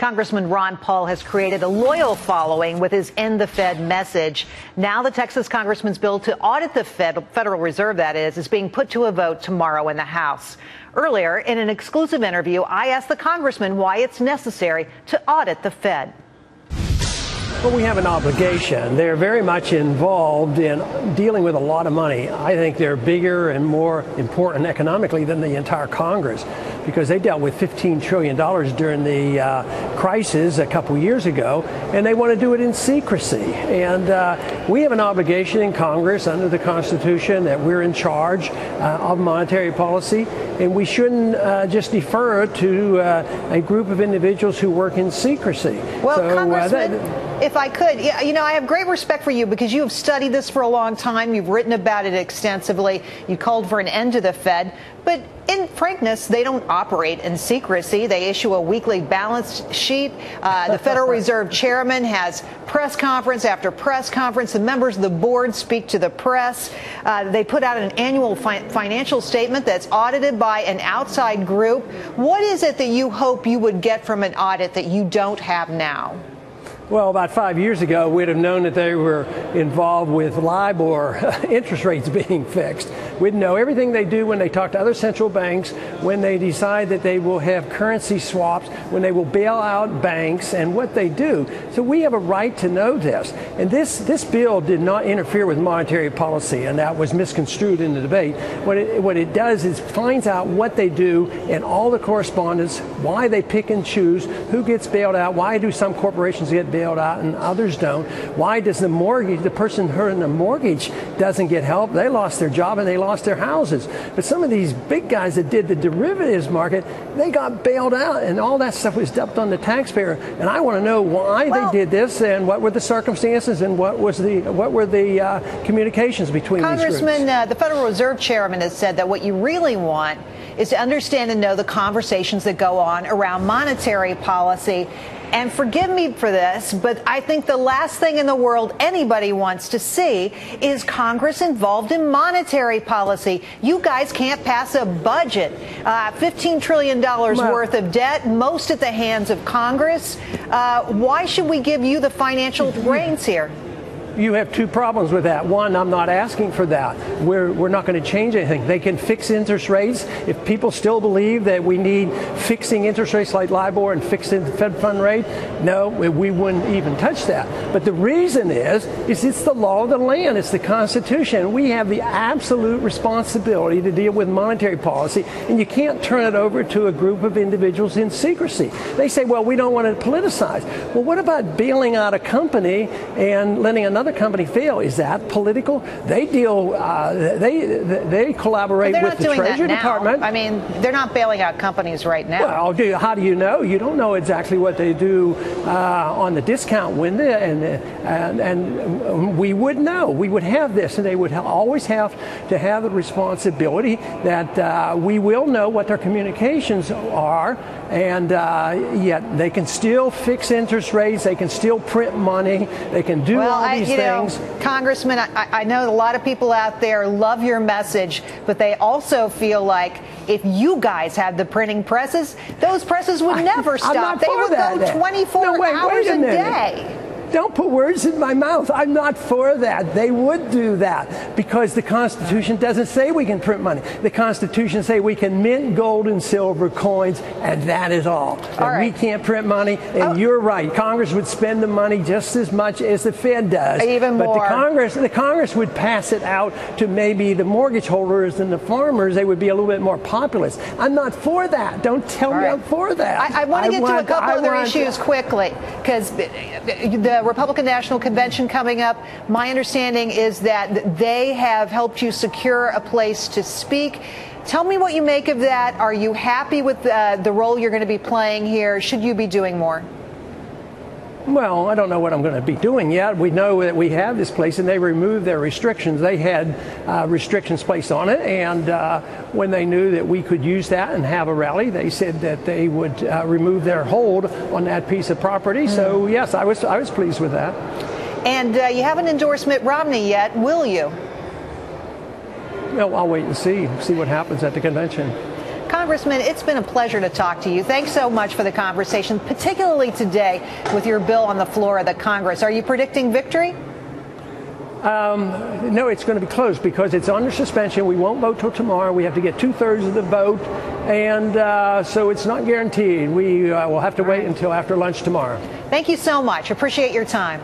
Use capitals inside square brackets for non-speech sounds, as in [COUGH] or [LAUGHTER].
Congressman Ron Paul has created a loyal following with his End the Fed message. Now, the Texas congressman's bill to audit the Fed, Federal Reserve, that is, is being put to a vote tomorrow in the House. Earlier, in an exclusive interview, I asked the congressman why it's necessary to audit the Fed. Well, we have an obligation. They're very much involved in dealing with a lot of money. I think they're bigger and more important economically than the entire Congress because they dealt with $15 trillion during the uh, crisis a couple years ago, and they want to do it in secrecy. And uh, we have an obligation in Congress under the Constitution that we're in charge uh, of monetary policy, and we shouldn't uh, just defer to uh, a group of individuals who work in secrecy. Well, so, uh, Congressman, that, if I could, you know, I have great respect for you because you have studied this for a long time. You've written about it extensively. You called for an end to the Fed. But in frankness, they don't operate in secrecy. They issue a weekly balance sheet. Uh, the [LAUGHS] Federal Reserve chairman has press conference after press conference. The members of the board speak to the press. Uh, they put out an annual fi- financial statement that's audited by an outside group. What is it that you hope you would get from an audit that you don't have now? Well, about five years ago, we'd have known that they were involved with LIBOR [LAUGHS] interest rates being fixed. We'd know everything they do when they talk to other central banks, when they decide that they will have currency swaps, when they will bail out banks, and what they do. So we have a right to know this. And this, this bill did not interfere with monetary policy, and that was misconstrued in the debate. What it, what it does is finds out what they do and all the correspondence, why they pick and choose, who gets bailed out, why do some corporations get bailed bailed out and others don't? Why does the mortgage, the person in the mortgage doesn't get help? They lost their job and they lost their houses. But some of these big guys that did the derivatives market, they got bailed out and all that stuff was dumped on the taxpayer. And I want to know why well, they did this and what were the circumstances and what was the what were the uh, communications between Congressman, uh, the Federal Reserve Chairman has said that what you really want is to understand and know the conversations that go on around monetary policy and forgive me for this, but I think the last thing in the world anybody wants to see is Congress involved in monetary policy. You guys can't pass a budget. Uh, $15 trillion well, worth of debt, most at the hands of Congress. Uh, why should we give you the financial [LAUGHS] reins here? You have two problems with that. One, I'm not asking for that. We're, we're not going to change anything. They can fix interest rates. If people still believe that we need fixing interest rates like LIBOR and fixing the Fed fund rate, no, we wouldn't even touch that. But the reason is, is it's the law of the land. It's the Constitution. We have the absolute responsibility to deal with monetary policy, and you can't turn it over to a group of individuals in secrecy. They say, well, we don't want to politicize. Well, what about bailing out a company and letting another another company fail. Is that political? They deal. Uh, they they collaborate with the Treasury Department. I mean, they're not bailing out companies right now. Well, do, how do you know? You don't know exactly what they do uh, on the discount window, and, and and we would know. We would have this, and they would always have to have the responsibility that uh, we will know what their communications are, and uh, yet they can still fix interest rates. They can still print money. They can do well, all these you things. Know, Congressman, I, I know a lot of people out there love your message, but they also feel like if you guys had the printing presses, those presses would never stop. They would that, go 24 no, wait, hours wait a, a day. Don't put words in my mouth. I'm not for that. They would do that because the Constitution doesn't say we can print money. The Constitution say we can mint gold and silver coins, and that is all. all and right. we can't print money. And oh. you're right. Congress would spend the money just as much as the Fed does. Even but more. the Congress, the Congress would pass it out to maybe the mortgage holders and the farmers. They would be a little bit more populist. I'm not for that. Don't tell all me right. I'm for that. I, I want to get to a couple I other issues quickly because the Republican National Convention coming up. My understanding is that they have helped you secure a place to speak. Tell me what you make of that. Are you happy with uh, the role you're going to be playing here? Should you be doing more? Well, I don't know what I'm going to be doing yet. We know that we have this place, and they removed their restrictions. They had uh, restrictions placed on it, and uh, when they knew that we could use that and have a rally, they said that they would uh, remove their hold on that piece of property. Mm. So hmm. yes, I was I was pleased with that. And uh, you haven't endorsed Mitt Romney yet, will you? Well, I'll wait and see see what happens at the convention. Congressman, it's been a pleasure to talk to you. Thanks so much for the conversation, particularly today with your bill on the floor of the Congress. Are you predicting victory? Um, no, it's going to be close because it's under suspension. We won't vote till tomorrow. We have to get two thirds of the vote, and uh, so it's not guaranteed. We uh, will have to wait until after lunch tomorrow. Thank you so much. Appreciate your time.